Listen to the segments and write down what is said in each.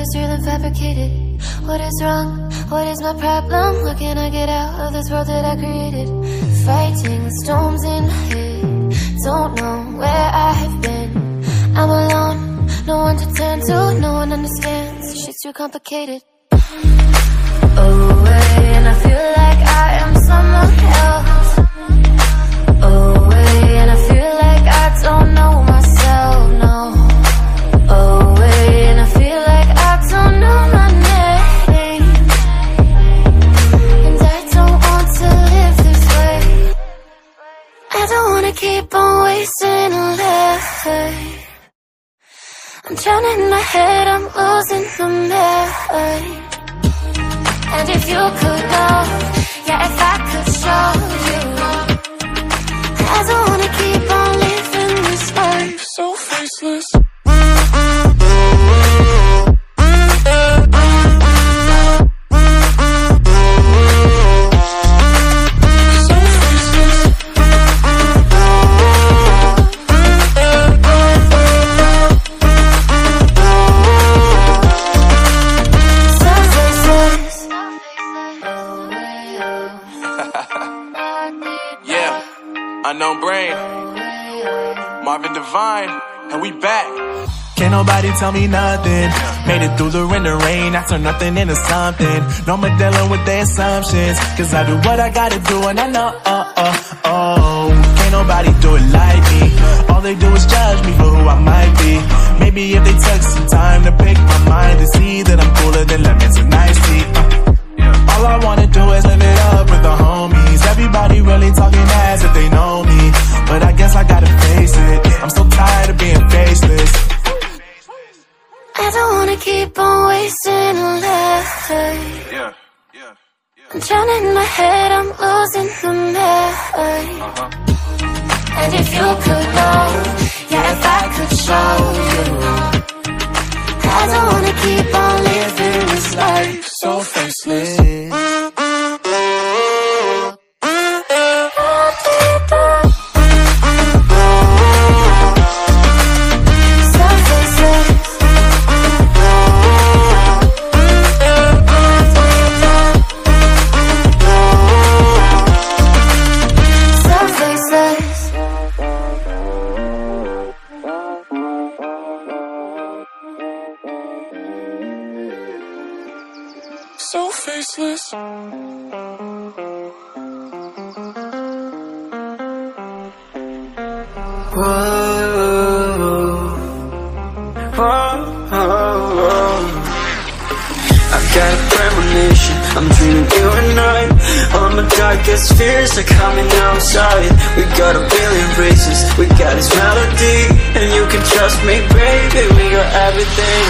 is real and fabricated? What is wrong? What is my problem? How can I get out of this world that I created? Fighting the storms in my head. Don't know where I have been. I'm alone, no one to turn to, no one understands. Shit's too complicated. Away, and I feel like I am someone else. Away, and I feel like Keep on wasting life. I'm in my head, I'm losing the mind. And if you could know, yeah, if I could show unknown brain, Marvin Divine, and we back. Can't nobody tell me nothing. Made it through the rain and rain. I turn nothing into something. No more dealing with the assumptions. Cause I do what I gotta do and I know, oh, oh, oh. Can't nobody do it like me. All they do is judge me for who I might be. Maybe if they took some time to pick my mind to see that I'm cooler than lemons and iced I'm drowning in my head, I'm losing the mind. And if you could know, yeah, if I could show you, I don't wanna keep on living this life So faceless. I got a premonition, I'm dreaming you and I. All my darkest fears are coming outside. We got a billion races, we got this melody. And you can trust me, baby, we got everything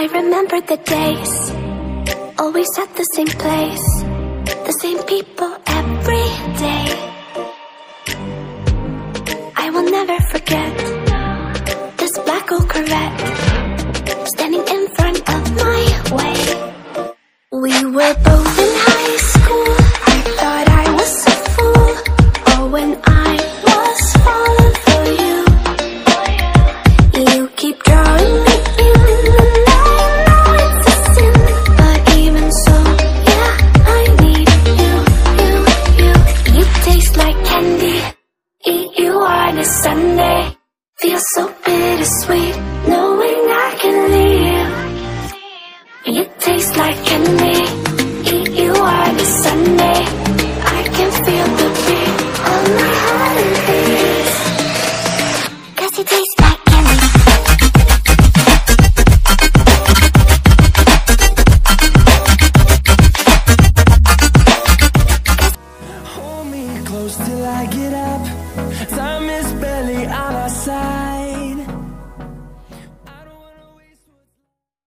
I remember the days, always at the same place, the same people. sweet knowing I can leave. It tastes like candy.